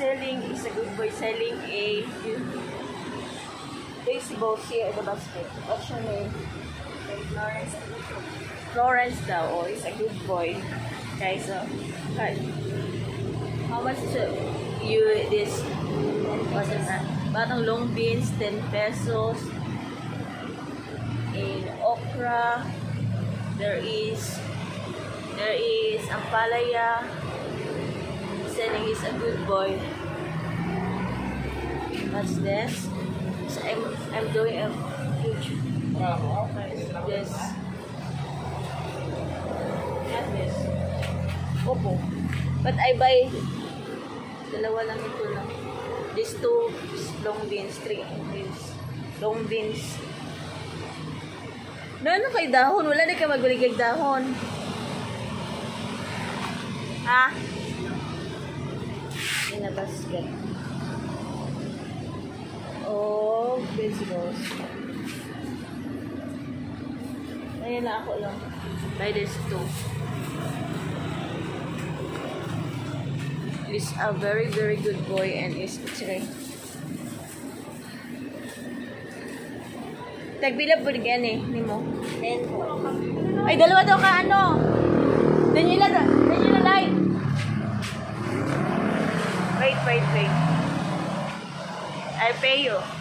selling, is a good boy selling a vegetables here in the basket. What's your name? Florence. Florence daw. Oh, is a good boy. Guys, so, hi. How much is it? You, this, what's it that? Batang long beans, 10 pesos. In okra, there is, there is ampalaya. Is a good boy. What's this? So I'm, I'm doing a huge this. Not this. Opo. But I buy dalawa lang ito lang. These two long beans, three beans. Long beans. No, ano kay dahon? Wala na kayo magbaligay dahon. Ha? In a basket. Oh, vegetables. Ayan na ako lang. Buy this too. He's a very, very good boy and is today. Tagbilab po yan eh, ni mo. Po. Ay, dalawa daw ka ano? Daniela, Daniela Wait, wait. I pay you.